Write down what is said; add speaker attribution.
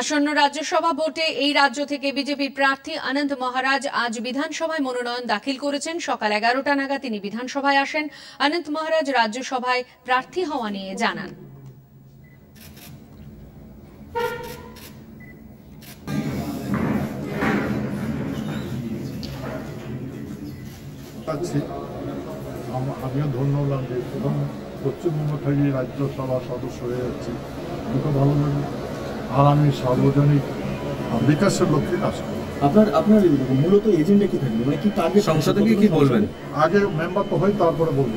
Speaker 1: আসন্ন রাজ্যসভা ভোটে এই রাজ্য থেকে বিজেপির প্রার্থী আনন্দ মহারাজ আজ বিধানসভায় মনোনয়ন দাখিল করেছেন। সকাল এগারোটা নাগাদ তিনি বিধানসভায় আসেন। অনন্ত মহারাজ রাজ্যসভায় প্রার্থী হওয়া নিয়ে জানান।
Speaker 2: আমিও লাগে এবং পশ্চিমবঙ্গ থেকে রাজ্যসভা সদস্য হয়ে যাচ্ছি। ভালো লাগে আর আমি সার্বজনীন বিকাশের লক্ষ্যে কাজ করি।
Speaker 3: আপনার আপনার মূলত এজেন্ডা কি থাকবে? মানে কি টার্গেট
Speaker 4: সংসদে কি বলবেন?
Speaker 2: আগে মেম্বার তো হয় তারপরে বলব।